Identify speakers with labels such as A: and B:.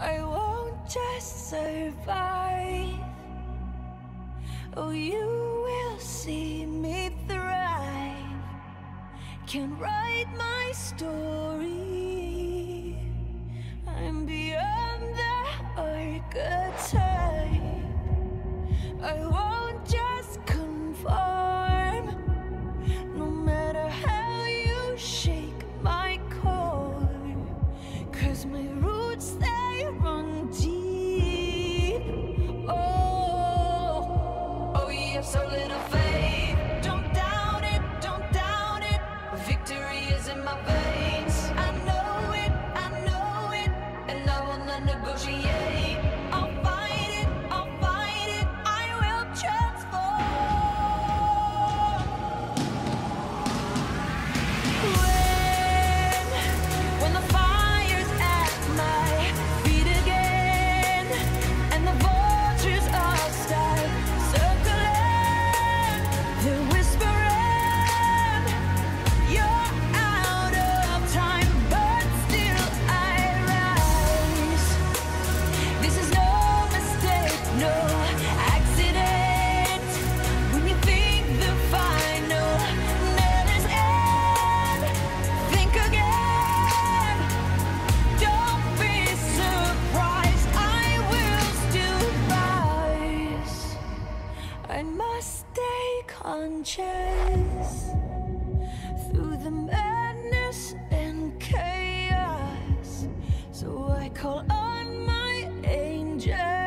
A: I won't just survive. Oh, you will see me thrive. Can write my story. I'm beyond the archetype. I won't have so little faith. Don't doubt it, don't doubt it. Victory is in my. can through the madness and chaos. So I call on my angels.